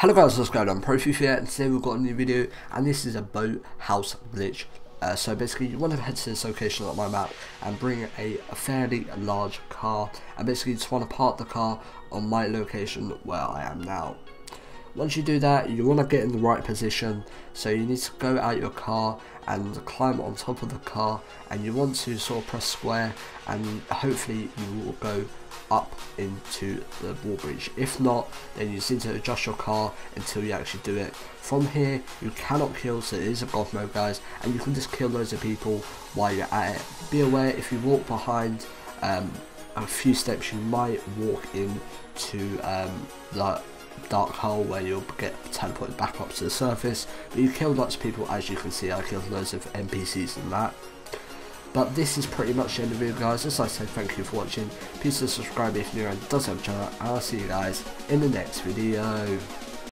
Hello guys, what's going on? ProThief here, and today we've got a new video, and this is a boat house glitch. Uh, so basically, you want to head to this location on my map and bring a, a fairly large car, and basically just want to park the car on my location where I am now. Once you do that, you want to get in the right position, so you need to go out your car and climb on top of the car, and you want to sort of press square, and hopefully you will go up into the wall breach. If not, then you need to adjust your car until you actually do it. From here, you cannot kill, so it is a god mode, guys, and you can just kill loads of people while you're at it. Be aware, if you walk behind um, a few steps, you might walk into um, the dark hole where you'll get teleported back up to the surface. But you kill lots of people, as you can see, I killed loads of NPCs and that. But this is pretty much the end of the video guys, as I said thank you for watching, please subscribe if you're new and does have a channel, and I'll see you guys in the next video.